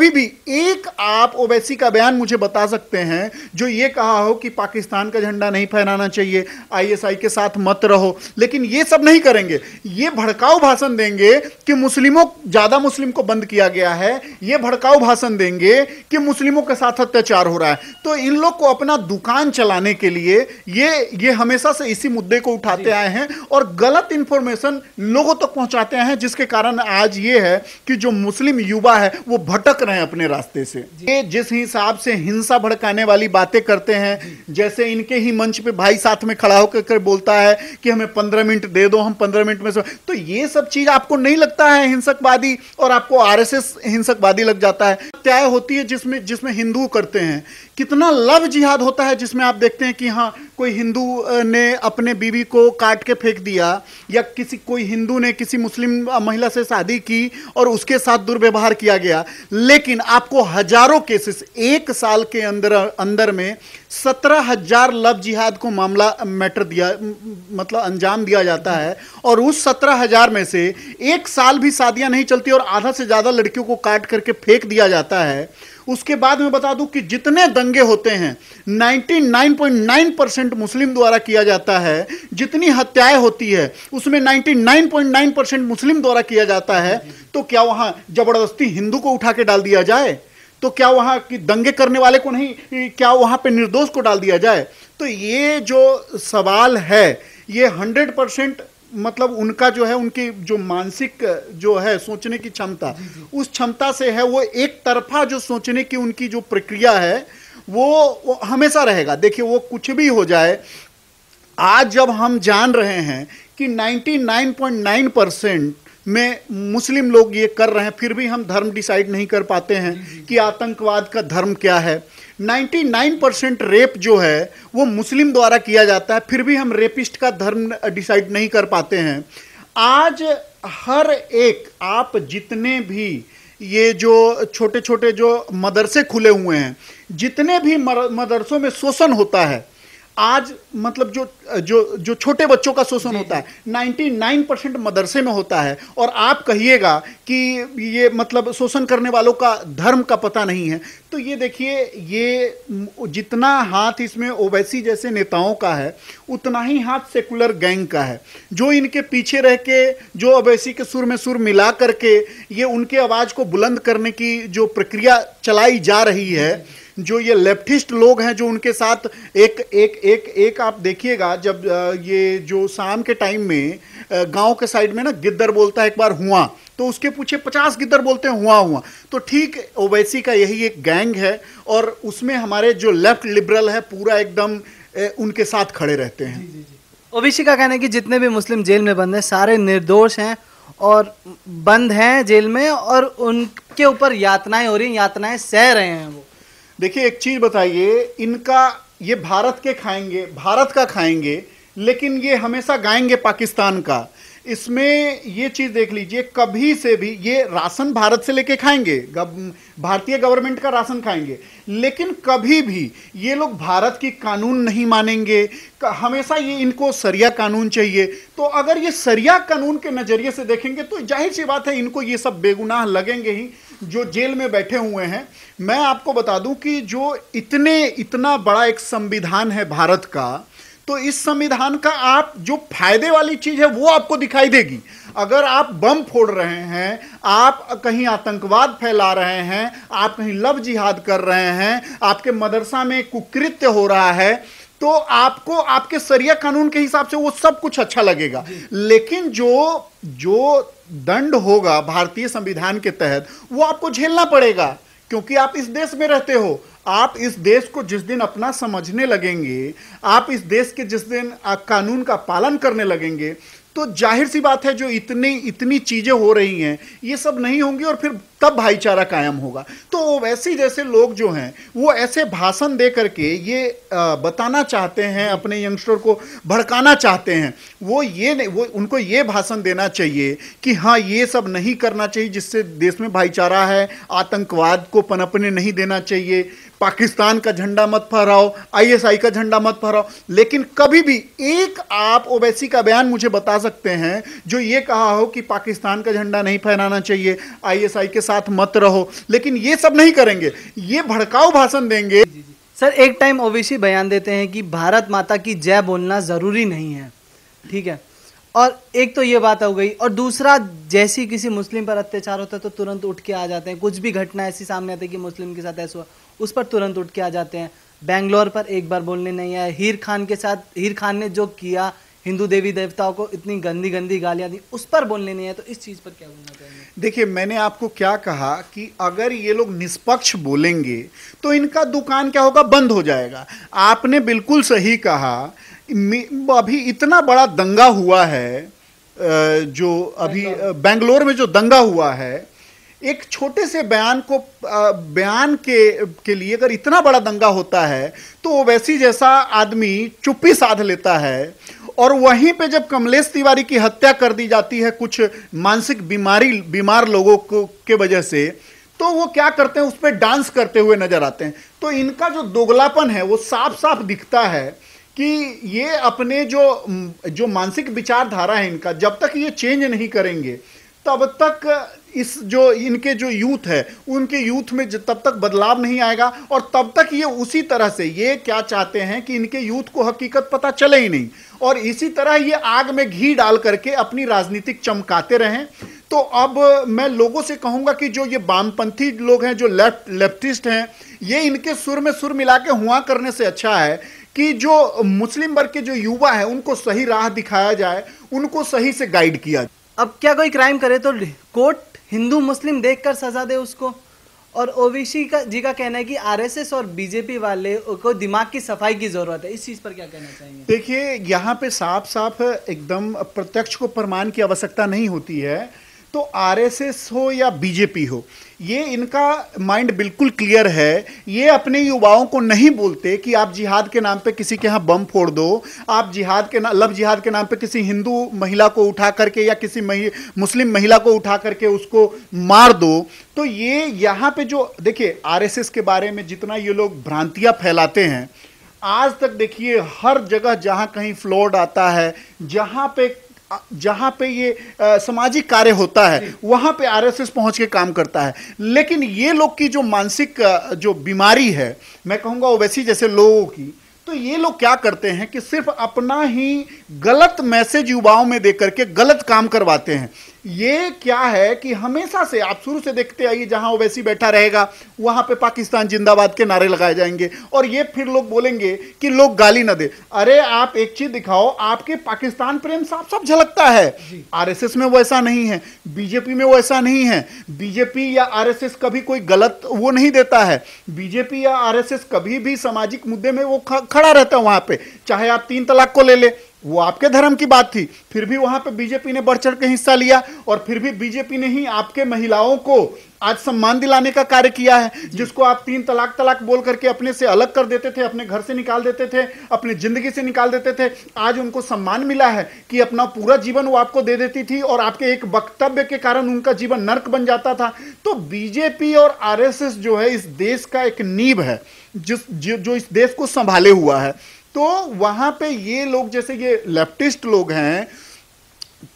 कभी भी एक आप ओवैसी का बयान मुझे बता सकते हैं जो ये कहा हो कि पाकिस्तान का झंडा नहीं फहराना चाहिए आईएसआई के साथ मत रहो। लेकिन ये सब नहीं करेंगे। ये भड़काऊ भाषण देंगे कि मुस्लिमों ज़्यादा मुस्लिम को बंद किया गया है। ये भड़काऊ भाषण देंगे कि मुस्लिमों के साथ अत्याचार हो रहा है। तो इन लोग को अपना दुकान चलाने के लिए ये ये हमेशा से इसी मुद्दे को उठाते आए हैं और गलत इंफॉर्मेशन लोगों तक तो पहुंचाते हैं जिसके कारण आज ये है कि जो मुस्लिम युवा है वो भटक रहे हैं अपने रास्ते से। ये जिस हिसाब से हिंसा भड़काने वाली बातें करते हैं जैसे इनके ही मंच पे भाई साथ में खड़ा होकर कर बोलता है कि हमें पंद्रह मिनट दे दो हम पंद्रह मिनट में से। तो ये सब चीज़ आपको नहीं लगता है हिंसकवादी और आपको आरएसएस हिंसकवादी लग जाता है? त्याय होती है जिसमें जिसमें हिंदू करते हैं। कितना लव जिहाद होता है जिसमें आप देखते हैं कि हाँ कोई हिंदू ने अपने बीवी को काट के फेंक दिया, या किसी, कोई हिंदू ने किसी मुस्लिम महिला से शादी की और उसके साथ दुर्व्यवहार किया गया। लेकिन आपको हज़ारों केसेस एक साल के अंदर अंदर में सत्रह हज़ार लव जिहाद को मामला मैटर दिया मतलब अंजाम दिया जाता है और उस सत्रह हज़ार में से एक साल भी शादियाँ नहीं चलती और आधा से ज़्यादा लड़कियों को काट करके फेंक दिया जाता है। उसके बाद मैं बता दूँ कि जितने दंगे होते हैं 99.9 परसेंट मुस्लिम द्वारा किया जाता है। जितनी हत्याएँ होती है, उसमें 99.9 परसेंट मुस्लिम द्वारा किया जाता है। तो क्या वहाँ ज़बरदस्ती हिंदू को उठा के डाल दिया जाए? तो क्या वहाँ की दंगे करने वाले को नहीं क्या वहाँ पे निर्दोष को डाल दिया जाए? तो ये जो सवाल है ये हंड्रेड परसेंट मतलब उनका जो है उनकी जो मानसिक जो है सोचने की क्षमता उस क्षमता से है वो एक तरफा जो सोचने की उनकी जो प्रक्रिया है वो, वो हमेशा रहेगा। देखिए वो कुछ भी हो जाए आज जब हम जान रहे हैं कि 99.9 परसेंट में मुस्लिम लोग ये कर रहे हैं, फिर भी हम धर्म डिसाइड नहीं कर पाते हैं कि आतंकवाद का धर्म क्या है। 99 परसेंट रेप जो है, वो मुस्लिम द्वारा किया जाता है, फिर भी हम रेपिस्ट का धर्म डिसाइड नहीं कर पाते हैं। आज हर एक, आप जितने भी ये जो छोटे छोटे जो मदरसे खुले हुए हैं, जितने भी मदरसों में शोषण होता है आज मतलब जो जो जो छोटे बच्चों का शोषण होता है 99 परसेंट मदरसे में होता है और आप कहिएगा कि ये मतलब शोषण करने वालों का धर्म का पता नहीं है। तो ये देखिए ये जितना हाथ इसमें ओवैसी जैसे नेताओं का है उतना ही हाथ सेकुलर गैंग का है। जो इनके पीछे रह के जो ओवैसी के सुर में सुर मिला करके ये उनके आवाज़ को बुलंद करने की जो प्रक्रिया चलाई जा रही है जो ये लेफ्टिस्ट लोग हैं जो उनके साथ एक एक एक एक आप देखिएगा, जब ये जो शाम के टाइम में गाँव के साइड में ना गिद्दर बोलता है एक बार हुआ तो उसके पूछे पचास गिद्दर बोलते हैं हुआ हुआ। तो ठीक ओवैसी का यही एक गैंग है और उसमें हमारे जो लेफ़्ट लिबरल है पूरा एकदम उनके साथ खड़े रहते हैं। ओवैसी का कहना है कि जितने भी मुस्लिम जेल में बंद हैं, सारे निर्दोष हैं और बंद हैं जेल में और उनके ऊपर यातनाएँ हो रही यातनाएँ सह रहे हैं वो। देखिए, एक चीज़ बताइए, इनका, ये भारत के खाएँगे, भारत का खाएँगे, लेकिन ये हमेशा गाएँगे पाकिस्तान का। इसमें ये चीज़ देख लीजिए, कभी से भी ये राशन भारत से लेके खाएँगे भारतीय गवर्नमेंट का राशन खाएँगे, लेकिन कभी भी ये लोग भारत की कानून नहीं मानेंगे। हमेशा ये इनको सरिया कानून चाहिए। तो अगर ये सरिया कानून के नज़रिए से देखेंगे तो ज़ाहिर सी बात है, इनको ये सब बेगुनाह लगेंगे ही। जो जेल में बैठे हुए हैं, मैं आपको बता दूँ कि जो इतने, इतना बड़ा एक संविधान है भारत का तो इस संविधान का आप जो फ़ायदे वाली चीज़ है, वो आपको दिखाई देगी। अगर आप बम फोड़ रहे हैं, आप कहीं आतंकवाद फैला रहे हैं, आप कहीं लव जिहाद कर रहे हैं, आपके मदरसा में कुकृत्य हो रहा है तो आपको आपके सरिया कानून के हिसाब से वो सब कुछ अच्छा लगेगा। लेकिन जो जो दंड होगा भारतीय संविधान के तहत वो आपको झेलना पड़ेगा क्योंकि आप इस देश में रहते हो। आप इस देश को जिस दिन अपना समझने लगेंगे आप इस देश के जिस दिन कानून का पालन करने लगेंगे तो ज़ाहिर सी बात है जो इतनी इतनी चीज़ें हो रही हैं, ये सब नहीं होंगी और फिर तब भाईचारा कायम होगा। तो वैसे जैसे लोग जो हैं, वो ऐसे भाषण दे करके ये बताना चाहते हैं, अपने यंगस्टर को भड़काना चाहते हैं, वो ये वो, उनको ये भाषण देना चाहिए कि हाँ ये सब नहीं करना चाहिए जिससे देश में भाईचारा है, आतंकवाद को पनपने नहीं देना चाहिए। पाकिस्तान का झंडा मत फहराओ, आईएसआई का झंडा मत फहराओ। लेकिन कभी भी एक आप ओवैसी का बयान मुझे बता सकते हैं जो ये कहा हो कि पाकिस्तान का झंडा नहीं फहराना चाहिए, आईएसआई के साथ मत रहो। लेकिन ये सब नहीं करेंगे। ये भड़काऊ भाषण देंगे। सर, एक टाइम ओवैसी बयान देते हैं कि भारत माता की जय बोलना ज़रूरी नहीं है। ठीक है? और एक तो ये बात हो गई, और दूसरा, जैसी किसी मुस्लिम पर अत्याचार होता है तो तुरंत उठ के आ जाते हैं। कुछ भी घटना ऐसी सामने आती है कि मुस्लिम के साथ ऐसा हुआ, उस पर तुरंत उठ के आ जाते हैं। बेंगलोर पर एक बार बोलने नहीं आया, हीर खान के साथ, हीर खान ने जो किया, हिंदू देवी देवताओं को इतनी गंदी गंदी गालियाँ दी, उस पर बोलने नहीं है तो इस चीज़ पर क्या बोलना चाहेंगे? देखिए, मैंने आपको क्या कहा कि अगर ये लोग निष्पक्ष बोलेंगे तो इनका दुकान क्या होगा? बंद हो जाएगा। आपने बिल्कुल सही कहा अभी इतना बड़ा दंगा हुआ है जो अभी बेंगलोर में जो दंगा हुआ है, एक छोटे से बयान को बयान के के लिए अगर इतना बड़ा दंगा होता है तो ओवैसी जैसा आदमी चुप्पी साध लेता है, और वहीं पे जब कमलेश तिवारी की हत्या कर दी जाती है कुछ मानसिक बीमारी, बीमार लोगों को, के वजह से तो वो क्या करते हैं, उस पर डांस करते हुए नज़र आते हैं। तो इनका जो दोगलापन है, वो साफ़ साफ़ दिखता है कि ये अपने जो जो मानसिक विचारधारा है इनका, जब तक ये चेंज नहीं करेंगे, तब तक इस जो, इनके जो यूथ है, उनके यूथ में तब तक बदलाव नहीं आएगा और तब तक ये उसी तरह से, ये क्या चाहते हैं कि इनके यूथ को हकीकत पता चले ही नहीं। और इसी तरह ये आग में घी डाल करके अपनी राजनीतिक चमकाते रहें। तो अब मैं लोगों से कहूँगा कि जो ये वामपंथी लोग हैं, जो लेफ़्ट, लेफ्टिस्ट हैं, ये इनके सुर में सुर मिला के हुआ करने से अच्छा है। कि जो मुस्लिम वर्ग के जो युवा है उनको सही राह दिखाया जाए उनको सही से गाइड किया जाए। अब क्या कोई क्राइम करे तो कोर्ट हिंदू मुस्लिम देखकर सजा दे उसको। और ओवीसी का जी का कहना है कि आरएसएस और बीजेपी वाले को दिमाग की सफ़ाई की ज़रूरत है। इस चीज़ पर क्या कहना चाहेंगे? देखिए यहाँ पे साफ़ साफ़ एकदम प्रत्यक्ष को प्रमाण की आवश्यकता नहीं होती है। तो आरएसएस हो या बीजेपी हो ये इनका माइंड बिल्कुल क्लियर है। ये अपने युवाओं को नहीं बोलते कि आप जिहाद के नाम पे किसी के यहाँ बम फोड़ दो आप जिहाद के ना लव जिहाद के नाम पे किसी हिंदू महिला को उठा करके या किसी महि, मुस्लिम महिला को उठा करके उसको मार दो। तो ये यहाँ पे जो देखिए आरएसएस के बारे में जितना ये लोग भ्रांतियाँ फैलाते हैं आज तक देखिए हर जगह जहाँ कहीं फ्लोड आता है जहाँ पे जहाँ पे ये सामाजिक कार्य होता है, वहाँ पे आरएसएस पहुँच के काम करता है। लेकिन ये लोग की जो मानसिक जो बीमारी है, मैं कहूँगा ओवैसी जैसे लोगों की तो ये लोग क्या करते हैं कि सिर्फ़ अपना ही गलत मैसेज युवाओं में दे करके गलत काम करवाते हैं। ये क्या है कि हमेशा से आप शुरू से देखते आइए जहाँ ओवैसी बैठा रहेगा वहाँ पे पाकिस्तान जिंदाबाद के नारे लगाए जाएँगे। और ये फिर लोग बोलेंगे कि लोग गाली ना दे। अरे आप एक चीज़ दिखाओ आपके पाकिस्तान प्रेम साफ़ साफ़ झलकता है। आरएसएस में वैसा नहीं है बीजेपी में वैसा नहीं है। बीजेपी या आरएसएस कभी कोई गलत वो नहीं देता है। बीजेपी या आरएसएस कभी भी सामाजिक मुद्दे में वो खड़ा रहता है वहाँ पर चाहे आप तीन तलाक को ले ले। वो आपके धर्म की बात थी। फिर भी वहाँ पे बीजेपी ने बढ़ चढ़ के हिस्सा लिया और फिर भी बीजेपी ने ही आपके महिलाओं को आज सम्मान दिलाने का कार्य किया है जिसको आप तीन तलाक तलाक बोल करके अपने से अलग कर देते थे अपने घर से निकाल देते थे अपनी ज़िंदगी से निकाल देते थे। आज उनको सम्मान मिला है कि अपना पूरा जीवन वो आपको दे देती थी और आपके एक वक्तव्य के कारण उनका जीवन नर्क बन जाता था। तो बीजेपी और आरएसएस जो है इस देश का एक नींव है जिस जो, जो इस देश को संभाले हुआ है। तो वहाँ पे ये लोग, जैसे ये लेफ्टिस्ट लोग हैं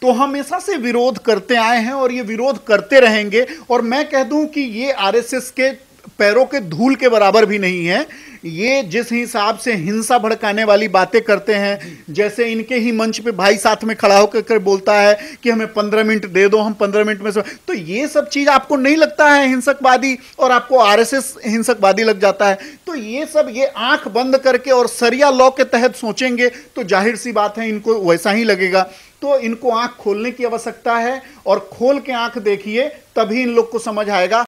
तो हमेशा से विरोध करते आए हैं और ये विरोध करते रहेंगे। और मैं कह दूँ कि ये आरएसएस के पैरों के धूल के बराबर भी नहीं है। ये जिस हिसाब से हिंसा भड़काने वाली बातें करते हैं, जैसे इनके ही मंच पे भाई साथ में खड़ा होकर कर बोलता है कि हमें पंद्रह मिनट दे दो, हम पंद्रह मिनट में से तो ये सब चीज़ आपको नहीं लगता है हिंसकवादी और आपको आरएसएस हिंसकवादी लग जाता है? तो ये सब, ये आँख बंद करके और सरिया लॉ के तहत सोचेंगे तो ज़ाहिर सी बात है इनको वैसा ही लगेगा। तो इनको आँख खोलने की आवश्यकता है और खोल के आँख देखिए, तभी इन लोग को समझ आएगा।